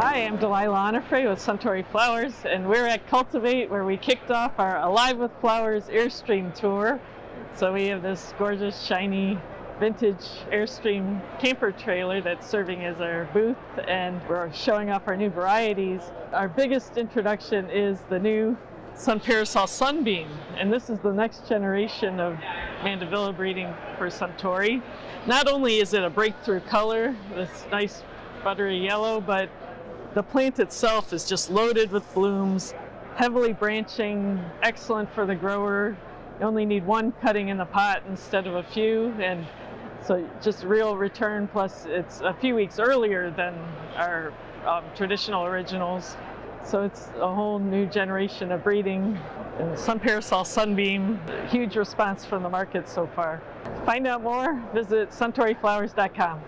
Hi, I'm Delilah Onofrey with Suntory Flowers, and we're at Cultivate where we kicked off our Alive with Flowers Airstream tour. So we have this gorgeous, shiny, vintage Airstream camper trailer that's serving as our booth, and we're showing off our new varieties. Our biggest introduction is the new Sun Parasol Sunbeam, and this is the next generation of Mandevilla breeding for Suntory. Not only is it a breakthrough color, this nice buttery yellow, but the plant itself is just loaded with blooms, heavily branching, excellent for the grower. You only need one cutting in the pot instead of a few, and so just real return. Plus, it's a few weeks earlier than our um, traditional originals. So it's a whole new generation of breeding. And Sun Parasol Sunbeam, huge response from the market so far. Find out more, visit suntoryflowers.com.